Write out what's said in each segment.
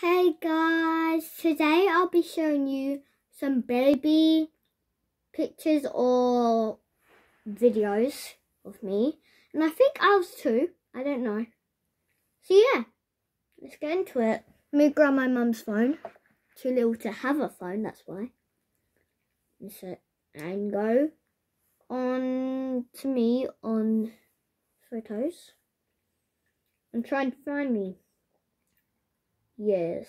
Hey guys, today I'll be showing you some baby pictures or videos of me. And I think Al's too. I don't know. So yeah, let's get into it. Let me grab my mum's phone. Too little to have a phone, that's why. And go on to me on photos. And try and find me. Yes.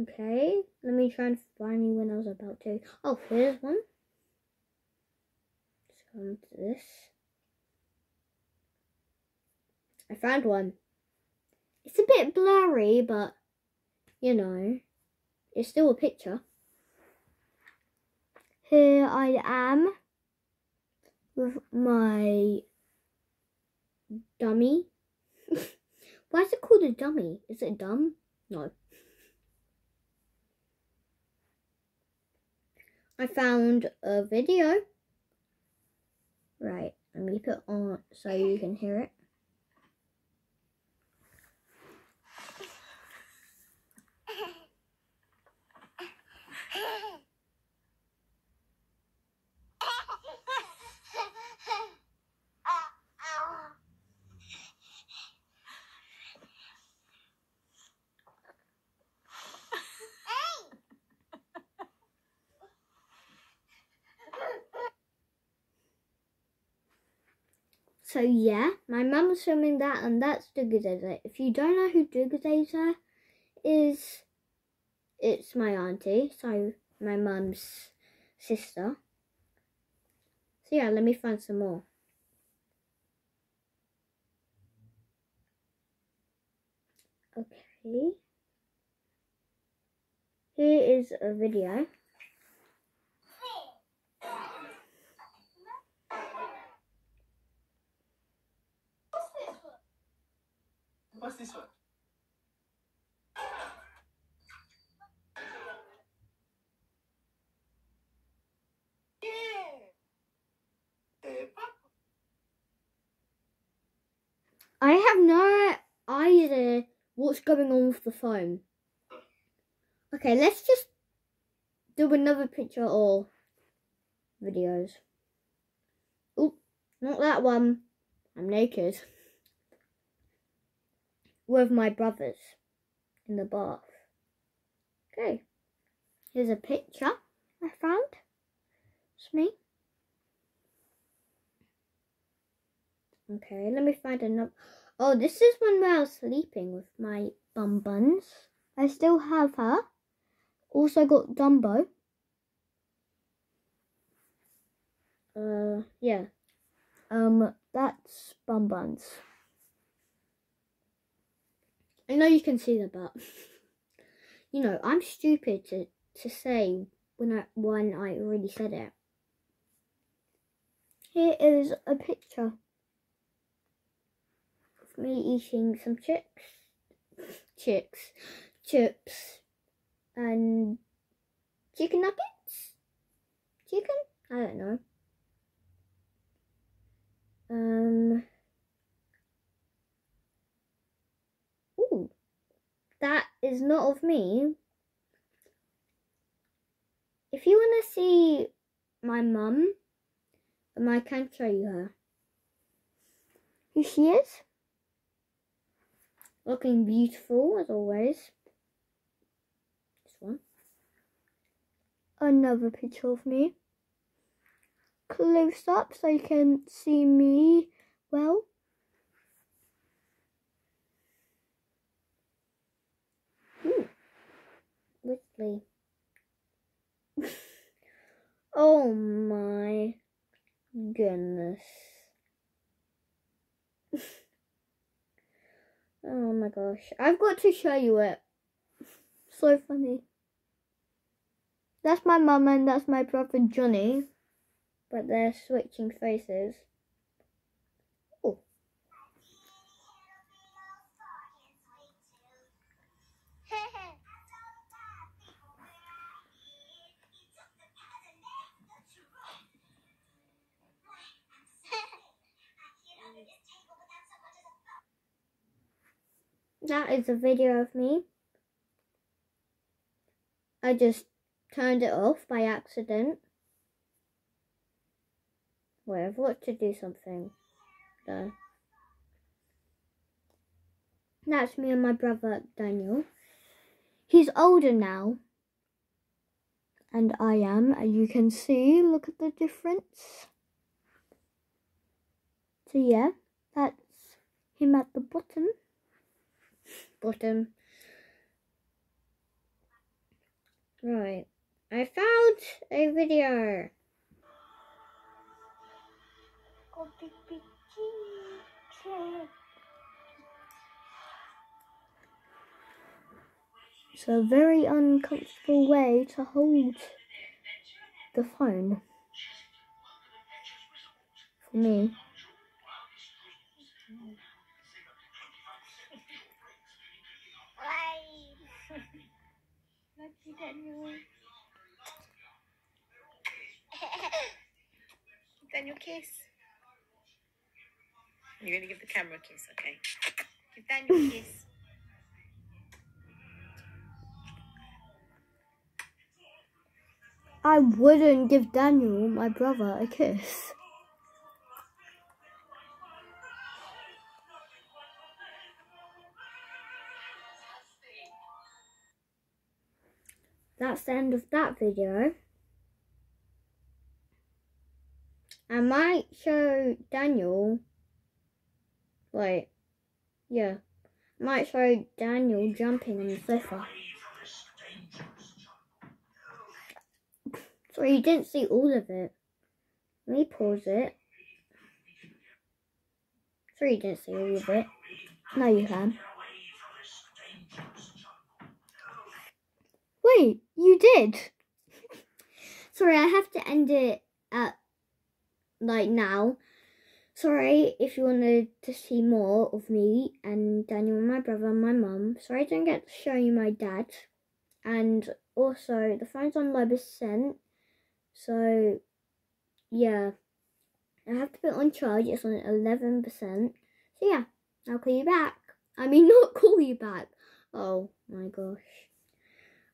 Okay, let me try and find me when I was about to. Oh, here's one. Let's go into this. I found one. It's a bit blurry, but you know, it's still a picture. Here I am with my dummy. Why is it called a dummy? Is it dumb? No. I found a video. Right, let me put on so you can hear it. So yeah, my mum's filming that and that's Dugazaza. If you don't know who Dugazaza is, it's my auntie, so my mum's sister. So yeah, let me find some more. Okay. Here is a video. This one? I have no idea what's going on with the phone. Okay, let's just do another picture or videos. Oh, not that one. I'm naked. With my brothers in the bath. Okay. Here's a picture I found. It's me. Okay, let me find another. Oh, this is when I was sleeping with my bum buns. I still have her. Also got Dumbo. Uh, yeah. Um, that's bum buns. I know you can see that, but you know, I'm stupid to to say when I when I already said it. Here is a picture of me eating some chips, chips, chips, and chicken nuggets. Chicken? I don't know. Um. That is not of me. If you want to see my mum, um, I can show you her. Here she is. Looking beautiful as always. This one. Another picture of me. Close up so you can see me well. Oh my goodness. oh my gosh. I've got to show you it. So funny. That's my mum and that's my brother Johnny. But they're switching faces. That is a video of me. I just turned it off by accident. Wait, I've got to do something. That's me and my brother Daniel. He's older now. And I am, as you can see, look at the difference. So yeah, that's him at the bottom. Bottom. Right. I found a video. It's a very uncomfortable way to hold the phone for me. Daniel kiss. You're gonna give the camera a kiss, okay? Give Daniel a kiss. I wouldn't give Daniel, my brother, a kiss. That's the end of that video. I might show Daniel, like, yeah, I might show Daniel jumping on the sofa. Sorry, you didn't see all of it. Let me pause it. Sorry, you didn't see all of it. No, you can. Wait, you did. Sorry, I have to end it at like now. Sorry if you wanted to see more of me and Daniel and my brother and my mum. Sorry I didn't get to show you my dad. And also the phone's on low percent. So yeah. I have to put on charge, it's on eleven percent. So yeah, I'll call you back. I mean not call you back. Oh my gosh.